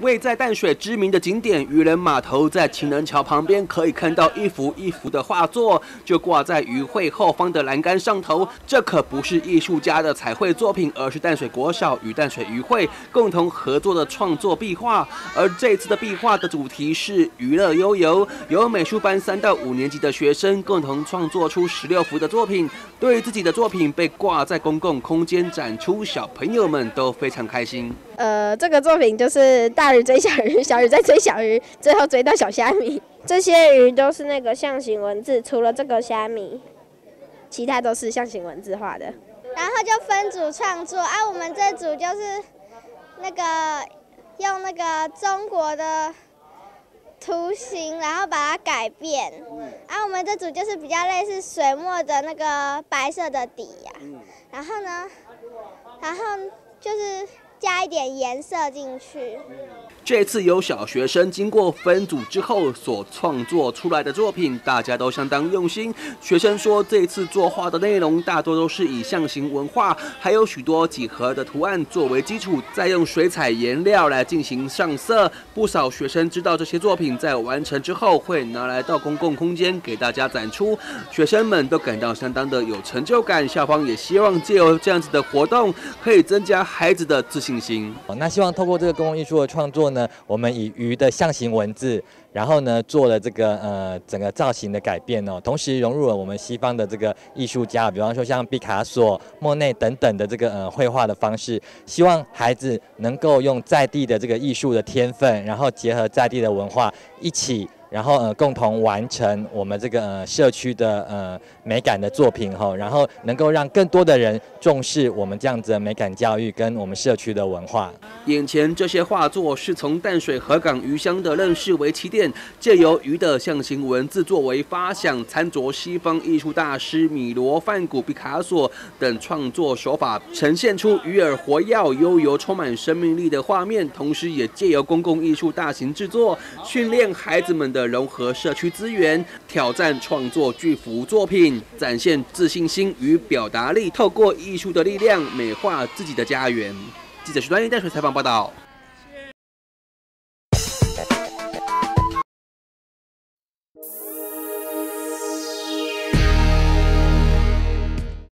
位在淡水知名的景点渔人码头，在情人桥旁边可以看到一幅一幅的画作，就挂在渔会后方的栏杆上头。这可不是艺术家的彩绘作品，而是淡水国小与淡水渔会共同合作的创作壁画。而这次的壁画的主题是娱乐悠游，由美术班三到五年级的学生共同创作出十六幅的作品。对自己的作品被挂在公共空间展出，小朋友们都非常开心。呃，这个作品就是大鱼追小鱼，小鱼在追小鱼，最后追到小虾米。这些鱼都是那个象形文字，除了这个虾米，其他都是象形文字画的。然后就分组创作啊，我们这组就是那个用那个中国的图形，然后把它改变。啊，我们这组就是比较类似水墨的那个白色的底呀。然后呢，然后就是。加一点颜色进去。这次由小学生经过分组之后所创作出来的作品，大家都相当用心。学生说，这次作画的内容大多都是以象形文化，还有许多几何的图案作为基础，再用水彩颜料来进行上色。不少学生知道这些作品在完成之后会拿来到公共空间给大家展出，学生们都感到相当的有成就感。校方也希望借由这样子的活动，可以增加孩子的自信心哦。那希望透过这个公共艺术的创作呢，我们以鱼的象形文字，然后呢做了这个呃整个造型的改变哦，同时融入了我们西方的这个艺术家，比方说像毕卡索、莫内等等的这个呃绘画的方式，希望孩子能够用在地的这个艺术的天分，然后结合在地的文化一起。然后呃，共同完成我们这个呃社区的呃美感的作品哈，然后能够让更多的人重视我们这样子的美感教育跟我们社区的文化。眼前这些画作是从淡水河港鱼乡的认识为起点，借由鱼的象形文字作为发想，参着西方艺术大师米罗、梵谷、毕卡索等创作手法，呈现出鱼儿活跃、悠游、充满生命力的画面。同时，也借由公共艺术大型制作，训练孩子们。的融合社区资源挑战创作巨幅作品展现自信心与表达力透过艺术的力量美化自己的家园。记者徐端英带出采访报道。